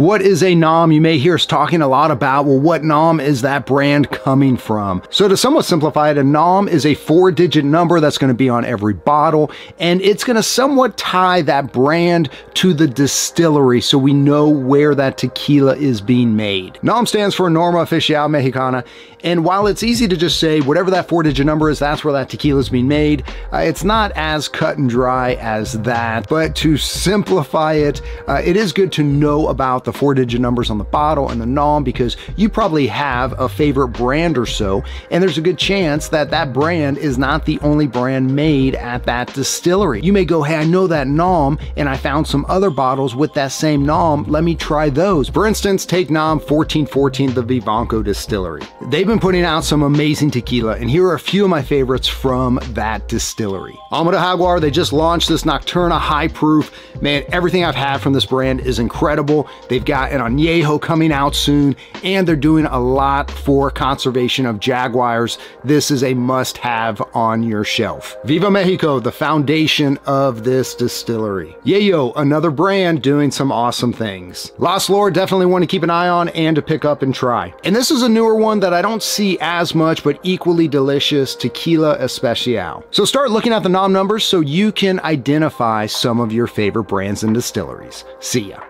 What is a NOM? You may hear us talking a lot about, well, what NOM is that brand coming from? So to somewhat simplify it, a NOM is a four digit number that's going to be on every bottle, and it's going to somewhat tie that brand to the distillery so we know where that tequila is being made. NOM stands for Norma Oficial Mexicana, and while it's easy to just say whatever that four digit number is, that's where that tequila is being made, uh, it's not as cut and dry as that. But to simplify it, uh, it is good to know about the four digit numbers on the bottle and the NOM because you probably have a favorite brand or so, and there's a good chance that that brand is not the only brand made at that distillery. You may go, hey, I know that NOM, and I found some other bottles with that same NOM. Let me try those. For instance, take NOM 1414, the Vivanco distillery. They've been putting out some amazing tequila, and here are a few of my favorites from that distillery. Alma de Jaguar, they just launched this Nocturna High Proof. Man, everything I've had from this brand is incredible. They've got an Añejo coming out soon, and they're doing a lot for conservation of jaguars. This is a must-have on your shelf. Viva Mexico, the foundation of this distillery. Yeyo, another brand doing some awesome things. Lost Lore, definitely one to keep an eye on and to pick up and try. And this is a newer one that I don't see as much, but equally delicious, Tequila Especial. So start looking at the NOM numbers so you can identify some of your favorite brands and distilleries. See ya.